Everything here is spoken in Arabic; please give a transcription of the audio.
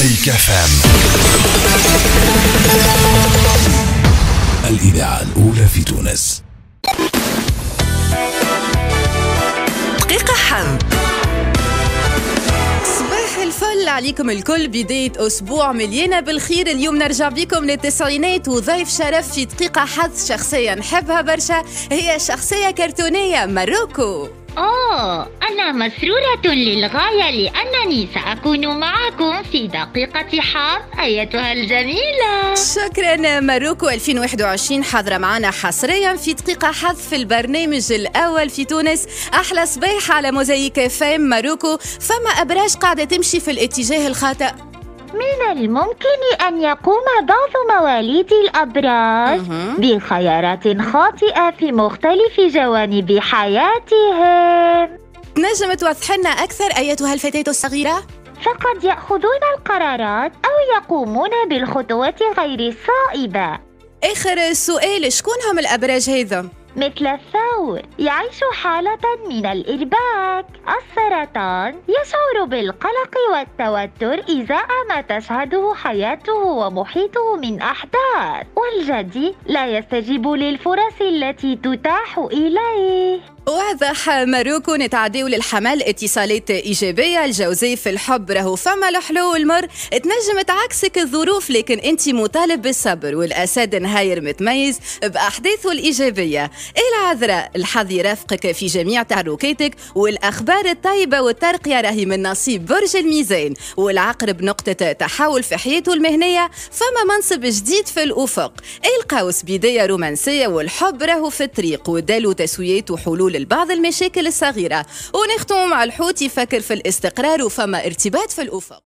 Mosaïque FM. الإذاعة الأولى في تونس. دقيقة حظ. صباح الفل عليكم الكل. بداية أسبوع مليانة بالخير. اليوم نرجع بكم للتسعينات وضيف شرف في دقيقة حظ شخصية نحبها برشا. هي شخصية كرتونية ماروكو. أوه أنا مسرورة للغاية لأنني سأكون معكم في دقيقة حظ أيتها الجميلة. شكرا ماروكو 2021 حاضرة معنا حصريا في دقيقة حظ في البرنامج الأول في تونس. أحلى صباح على Mosaïque FM ماروكو. فما أبراج قاعدة تمشي في الاتجاه الخاطئ. من الممكن أن يقوم بعض مواليد الأبراج. بخيارات خاطئة في مختلف جوانب حياتهم تنجم توضح لنا أكثر أيتها الفتاة الصغيرة؟ فقد يأخذون القرارات أو يقومون بالخطوات غير الصائبة آخر سؤال شكون هم الأبراج هذا؟ مثل الثور يعيش حالة من الإرباك. السرطان يشعر بالقلق والتوتر إزاء ما تشهده حياته ومحيطه من أحداث والجدي لا يستجيب للفرص التي تتاح إليه. واضح ماروكو نتعداو للحمل اتصالات إيجابية. الجوزاء في الحب راهو فما الحلو والمر. تنجم تعكسك الظروف لكن أنت مطالب بالصبر والأسد نهاير متميز بأحداثه الإيجابية. العذراء؟ الحظ يرافقك في جميع تحركاتك والأخبار الطيبة والترقية راهي من نصيب برج الميزان. والعقرب نقطة تحول في حياته المهنية فما منصب جديد في الأفق. القوس؟ بداية رومانسية والحب راهو في الطريق ودالو تسويات وحلول لبعض المشاكل الصغيرة. ونختم مع الحوت يفكر في الاستقرار وفما ارتباط في الأفق.